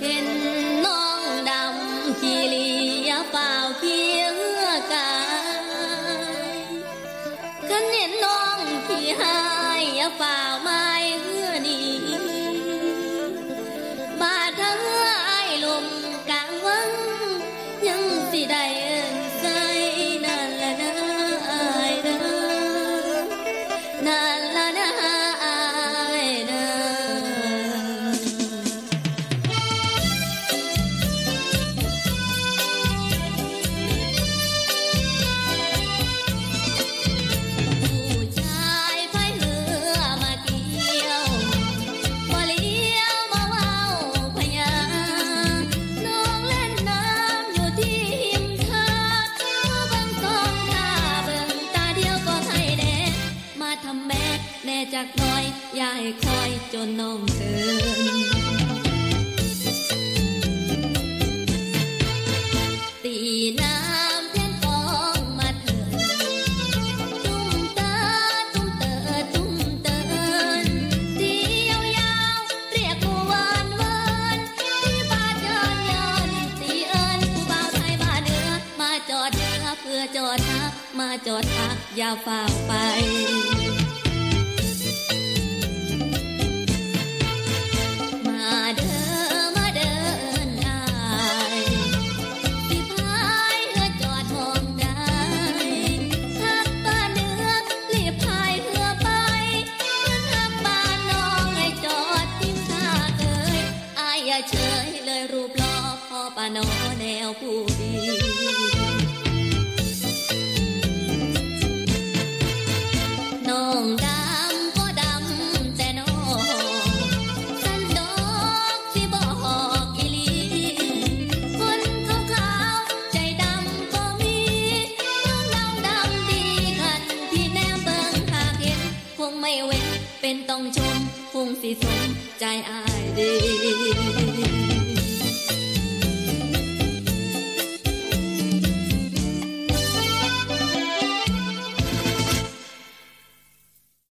kinh non đồng chia ly vào kia cả kinh non chia hai vào mai hứa đi. Bà thơ ai lùm càng vấn nhưng thì đầy sai nà là ai đó. จักหน้อยอยาให้คอยจนน้องเกินตีน้ำเพียงกองมาเถิดตุ้มเตอตุ้มเตอตุ้มเตินที่ยาวๆเรียกผู้วานวานที่บานย้อนยนตีเอิญผู้บ่าวไทยบ้าเหนือมาจอดเรือเพื่อจอดทักมาจอดทักอยาวฝ่าไป น้อแนวผู้ดีน้องดำก็ดำแต่น้องสันดอกที่บอกอีลีคนขาวๆใจดำก็มีน้องดำดำดีกันที่แนมเบิงหากเห็นคงไม่เว้นเป็นต้องชมคงสิสมใจอายดี